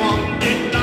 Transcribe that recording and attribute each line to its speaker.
Speaker 1: want it.